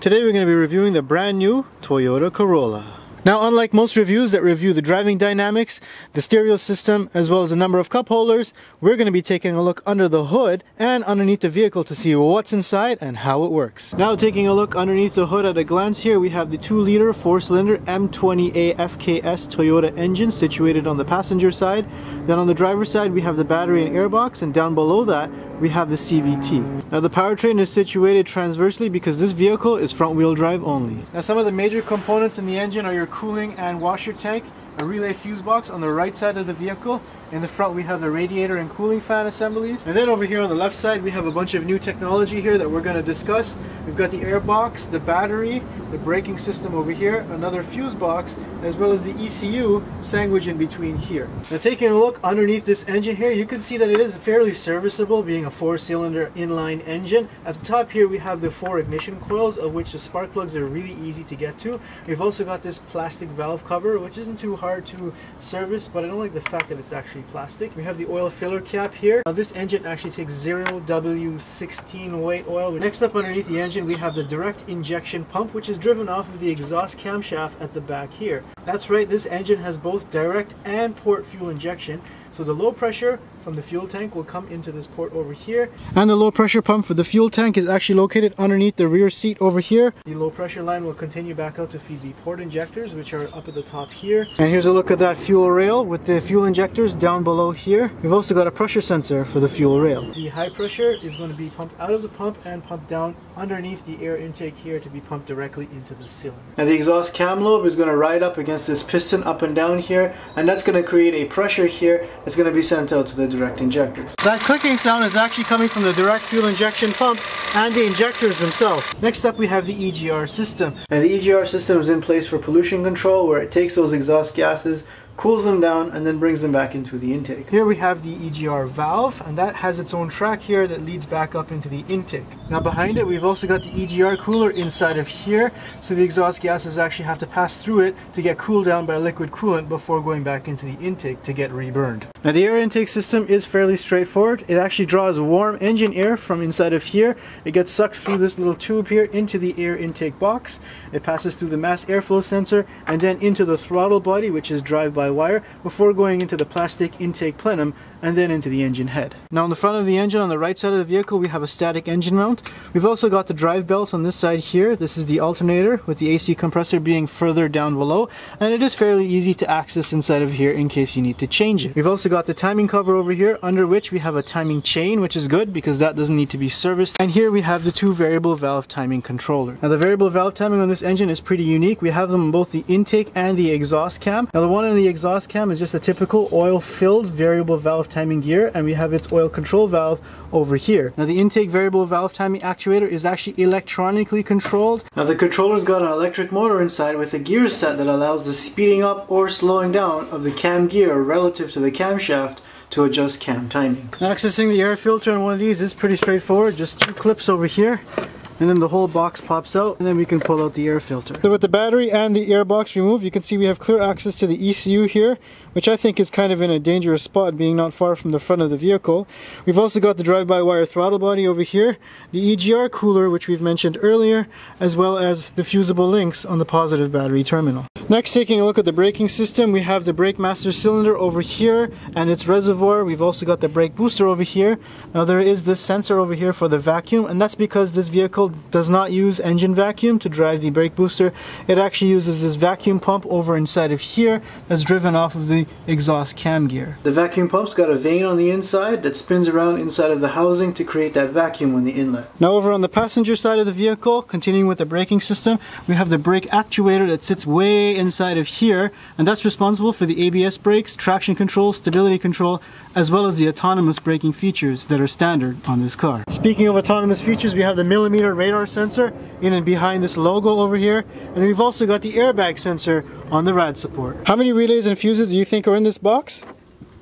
Today we're going to be reviewing the brand new Toyota Corolla. Now, unlike most reviews that review the driving dynamics, the stereo system, as well as the number of cup holders, we're going to be taking a look under the hood and underneath the vehicle to see what's inside and how it works. Now, taking a look underneath the hood at a glance here, we have the 2-liter 4-cylinder M20A FKS Toyota engine situated on the passenger side. Then on the driver's side, we have the battery and airbox, and down below that, we have the CVT. Now the powertrain is situated transversely because this vehicle is front wheel drive only. Now some of the major components in the engine are your cooling and washer tank, a relay fuse box on the right side of the vehicle, in the front we have the radiator and cooling fan assemblies. And then over here on the left side we have a bunch of new technology here that we're going to discuss. We've got the air box, the battery, the braking system over here, another fuse box, as well as the ECU sandwich in between here. Now taking a look underneath this engine here, you can see that it is fairly serviceable being a four-cylinder inline engine. At the top here we have the four ignition coils of which the spark plugs are really easy to get to. We've also got this plastic valve cover which isn't too hard to service but I don't like the fact that it's actually actually plastic. We have the oil filler cap here. Now this engine actually takes 0W16 weight oil. Next up underneath the engine we have the direct injection pump which is driven off of the exhaust camshaft at the back here. That's right, this engine has both direct and port fuel injection. So the low pressure from the fuel tank will come into this port over here. And the low pressure pump for the fuel tank is actually located underneath the rear seat over here. The low pressure line will continue back out to feed the port injectors which are up at the top here. And here's a look at that fuel rail with the fuel injectors down below here. We've also got a pressure sensor for the fuel rail. The high pressure is going to be pumped out of the pump and pumped down underneath the air intake here to be pumped directly into the cylinder. Now the exhaust cam lobe is going to ride up against this piston up and down here and that's going to create a pressure here that's going to be sent out to the direct injectors. That clicking sound is actually coming from the direct fuel injection pump and the injectors themselves. Next up we have the EGR system. And the EGR system is in place for pollution control where it takes those exhaust gases cools them down and then brings them back into the intake. Here we have the EGR valve and that has its own track here that leads back up into the intake. Now behind it we've also got the EGR cooler inside of here so the exhaust gases actually have to pass through it to get cooled down by liquid coolant before going back into the intake to get reburned. Now the air intake system is fairly straightforward. It actually draws warm engine air from inside of here. It gets sucked through this little tube here into the air intake box. It passes through the mass airflow sensor and then into the throttle body which is drive by wire before going into the plastic intake plenum and then into the engine head. Now on the front of the engine on the right side of the vehicle we have a static engine mount. We've also got the drive belts on this side here. This is the alternator with the AC compressor being further down below and it is fairly easy to access inside of here in case you need to change it. We've also got the timing cover over here under which we have a timing chain which is good because that doesn't need to be serviced and here we have the two variable valve timing controller. Now the variable valve timing on this engine is pretty unique. We have them on both the intake and the exhaust cam. Now the one in the exhaust cam is just a typical oil filled variable valve timing gear and we have its oil control valve over here. Now the intake variable valve timing actuator is actually electronically controlled. Now the controller's got an electric motor inside with a gear set that allows the speeding up or slowing down of the cam gear relative to the camshaft to adjust cam timing. Accessing the air filter on one of these is pretty straightforward, just two clips over here and then the whole box pops out and then we can pull out the air filter. So with the battery and the air box removed you can see we have clear access to the ECU here which I think is kind of in a dangerous spot being not far from the front of the vehicle. We've also got the drive-by-wire throttle body over here, the EGR cooler which we've mentioned earlier, as well as the fusible links on the positive battery terminal. Next, taking a look at the braking system, we have the brake master cylinder over here and its reservoir. We've also got the brake booster over here. Now there is this sensor over here for the vacuum and that's because this vehicle does not use engine vacuum to drive the brake booster. It actually uses this vacuum pump over inside of here that's driven off of the exhaust cam gear. The vacuum pump's got a vane on the inside that spins around inside of the housing to create that vacuum on the inlet. Now over on the passenger side of the vehicle, continuing with the braking system, we have the brake actuator that sits way inside of here and that's responsible for the ABS brakes, traction control, stability control, as well as the autonomous braking features that are standard on this car. Speaking of autonomous features, we have the millimeter radar sensor in and behind this logo over here, and we've also got the airbag sensor on the rad support. How many relays and fuses do you think are in this box?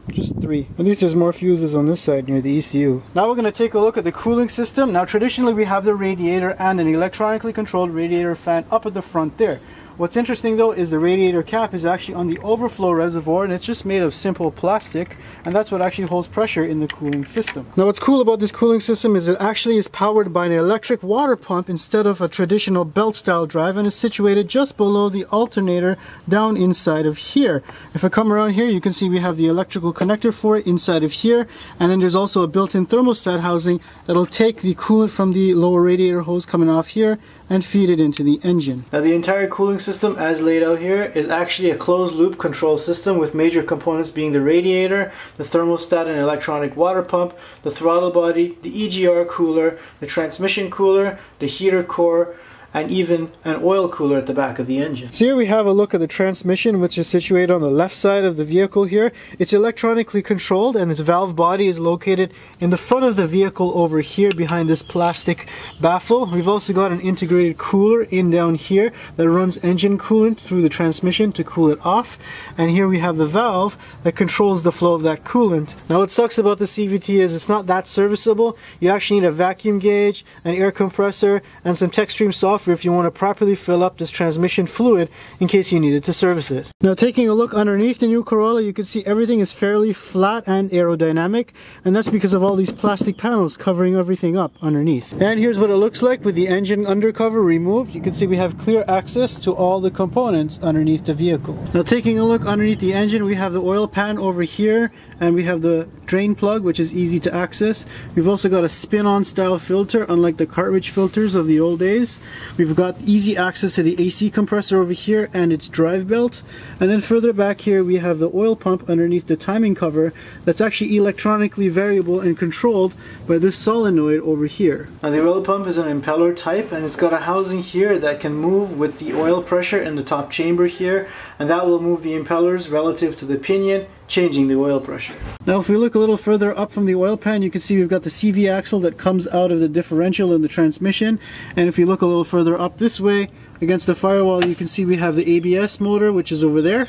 Just three. At least there's more fuses on this side near the ECU. Now we're going to take a look at the cooling system. Now traditionally we have the radiator and an electronically controlled radiator fan up at the front there. What's interesting though is the radiator cap is actually on the overflow reservoir and it's just made of simple plastic and that's what actually holds pressure in the cooling system. Now what's cool about this cooling system is it actually is powered by an electric water pump instead of a traditional belt style drive and is situated just below the alternator down inside of here. If I come around here you can see we have the electrical connector for it inside of here and then there's also a built-in thermostat housing that'll take the coolant from the lower radiator hose coming off here and feed it into the engine. Now the entire cooling system as laid out here is actually a closed loop control system with major components being the radiator, the thermostat and electronic water pump, the throttle body, the EGR cooler, the transmission cooler, the heater core, and even an oil cooler at the back of the engine. So here we have a look at the transmission which is situated on the left side of the vehicle here. It's electronically controlled and its valve body is located in the front of the vehicle over here behind this plastic baffle. We've also got an integrated cooler in down here that runs engine coolant through the transmission to cool it off. And here we have the valve that controls the flow of that coolant. Now what sucks about the CVT is it's not that serviceable. You actually need a vacuum gauge, an air compressor, and some TechStream software if you want to properly fill up this transmission fluid in case you needed to service it. Now taking a look underneath the new Corolla you can see everything is fairly flat and aerodynamic and that's because of all these plastic panels covering everything up underneath. And here's what it looks like with the engine undercover removed. You can see we have clear access to all the components underneath the vehicle. Now taking a look underneath the engine we have the oil pan over here and we have the drain plug which is easy to access. We've also got a spin-on style filter unlike the cartridge filters of the old days. We've got easy access to the AC compressor over here and its drive belt and then further back here we have the oil pump underneath the timing cover that's actually electronically variable and controlled by this solenoid over here. Now the oil pump is an impeller type and it's got a housing here that can move with the oil pressure in the top chamber here and that will move the impellers relative to the pinion changing the oil pressure. Now if we look a little further up from the oil pan you can see we've got the CV axle that comes out of the differential in the transmission. And if you look a little further up this way against the firewall you can see we have the ABS motor which is over there.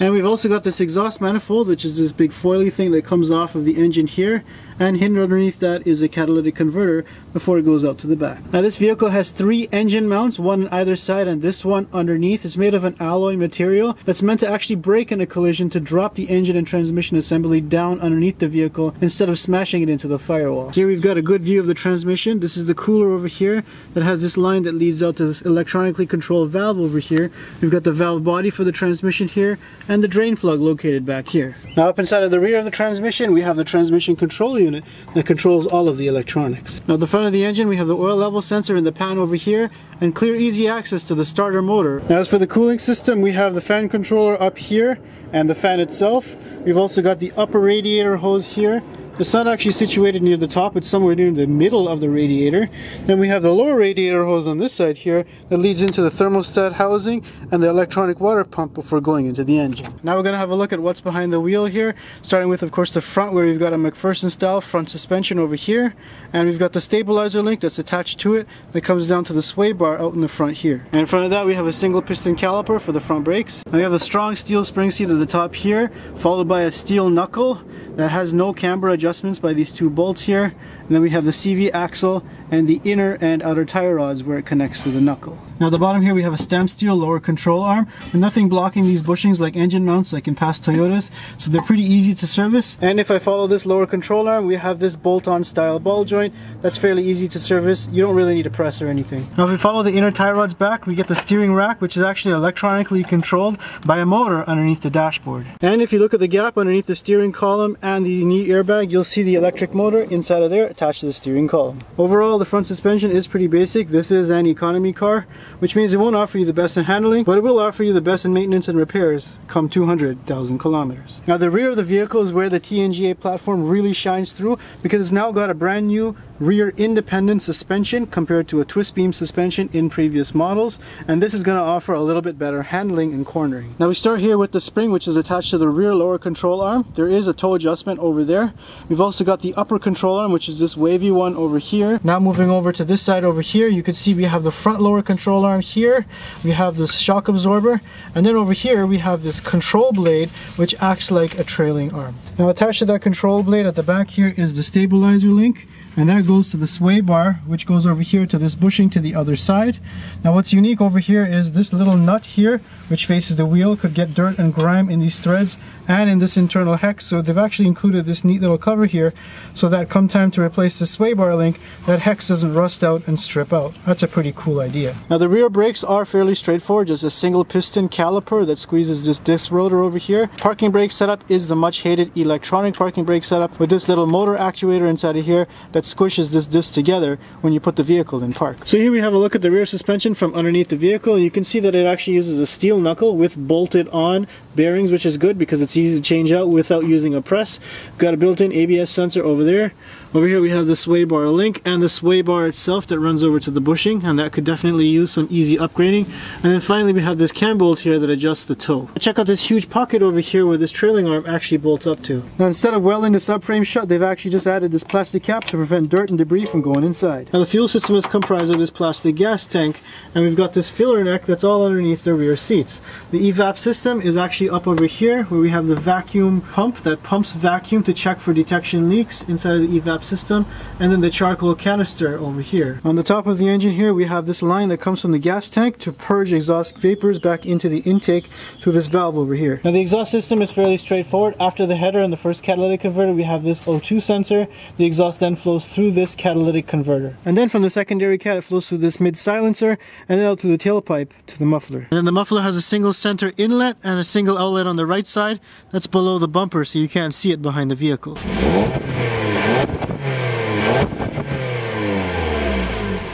And we've also got this exhaust manifold which is this big foily thing that comes off of the engine here and hidden underneath that is a catalytic converter before it goes out to the back. Now this vehicle has three engine mounts, one on either side and this one underneath. It's made of an alloy material that's meant to actually break in a collision to drop the engine and transmission assembly down underneath the vehicle instead of smashing it into the firewall. Here we've got a good view of the transmission. This is the cooler over here that has this line that leads out to this electronically controlled valve over here. We've got the valve body for the transmission here and the drain plug located back here. Now up inside of the rear of the transmission we have the transmission control unit that controls all of the electronics. Now at the front of the engine we have the oil level sensor in the pan over here and clear easy access to the starter motor. Now as for the cooling system we have the fan controller up here and the fan itself. We've also got the upper radiator hose here it's not actually situated near the top, it's somewhere near the middle of the radiator. Then we have the lower radiator hose on this side here that leads into the thermostat housing and the electronic water pump before going into the engine. Now we're going to have a look at what's behind the wheel here, starting with of course the front where we've got a McPherson style front suspension over here and we've got the stabilizer link that's attached to it that comes down to the sway bar out in the front here. And in front of that we have a single piston caliper for the front brakes. Now we have a strong steel spring seat at the top here followed by a steel knuckle that has no camber adjustments by these two bolts here. And then we have the CV axle and the inner and outer tie rods where it connects to the knuckle. Now the bottom here we have a stem steel lower control arm with nothing blocking these bushings like engine mounts like in past Toyotas so they're pretty easy to service and if I follow this lower control arm we have this bolt-on style ball joint that's fairly easy to service you don't really need a press or anything. Now if we follow the inner tie rods back we get the steering rack which is actually electronically controlled by a motor underneath the dashboard and if you look at the gap underneath the steering column and the knee airbag you'll see the electric motor inside of there attached to the steering column. Overall the front suspension is pretty basic this is an economy car which means it won't offer you the best in handling, but it will offer you the best in maintenance and repairs come 200,000 kilometers. Now the rear of the vehicle is where the TNGA platform really shines through because it's now got a brand new rear independent suspension compared to a twist beam suspension in previous models and this is going to offer a little bit better handling and cornering. Now we start here with the spring which is attached to the rear lower control arm. There is a toe adjustment over there. We've also got the upper control arm which is this wavy one over here. Now moving over to this side over here you can see we have the front lower control arm here. We have this shock absorber and then over here we have this control blade which acts like a trailing arm. Now attached to that control blade at the back here is the stabilizer link and that goes to the sway bar which goes over here to this bushing to the other side. Now what's unique over here is this little nut here which faces the wheel could get dirt and grime in these threads and in this internal hex so they've actually included this neat little cover here so that come time to replace the sway bar link that hex doesn't rust out and strip out. That's a pretty cool idea. Now the rear brakes are fairly straightforward just a single piston caliper that squeezes this disc rotor over here. Parking brake setup is the much hated electronic parking brake setup with this little motor actuator inside of here that squishes this disc together when you put the vehicle in park. So here we have a look at the rear suspension from underneath the vehicle. You can see that it actually uses a steel knuckle with bolted on bearings which is good because it's easy to change out without using a press. Got a built-in ABS sensor over there. Over here we have the sway bar link and the sway bar itself that runs over to the bushing and that could definitely use some easy upgrading. And then finally we have this cam bolt here that adjusts the toe. Check out this huge pocket over here where this trailing arm actually bolts up to. Now instead of welding the subframe shut they've actually just added this plastic cap to prevent dirt and debris from going inside. Now the fuel system is comprised of this plastic gas tank and we've got this filler neck that's all underneath the rear seats. The evap system is actually up over here where we have the vacuum pump that pumps vacuum to check for detection leaks inside of the evap system and then the charcoal canister over here. On the top of the engine here we have this line that comes from the gas tank to purge exhaust vapors back into the intake through this valve over here. Now the exhaust system is fairly straightforward. After the header and the first catalytic converter we have this O2 sensor. The exhaust then flows through this catalytic converter. And then from the secondary cat it flows through this mid silencer and then out through the tailpipe to the muffler. And then the muffler has a single center inlet and a single outlet on the right side. That's below the bumper so you can't see it behind the vehicle.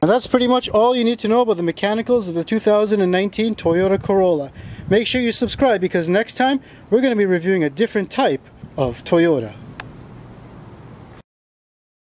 Now that's pretty much all you need to know about the mechanicals of the 2019 Toyota Corolla. Make sure you subscribe because next time we're going to be reviewing a different type of Toyota.